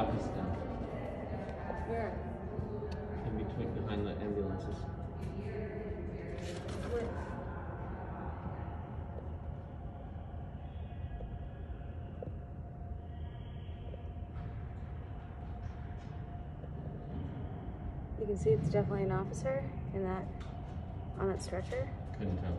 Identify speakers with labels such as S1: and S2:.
S1: office down
S2: Where?
S1: in between behind the ambulances.
S2: You can see it's definitely an officer in that on that stretcher.
S1: Couldn't tell.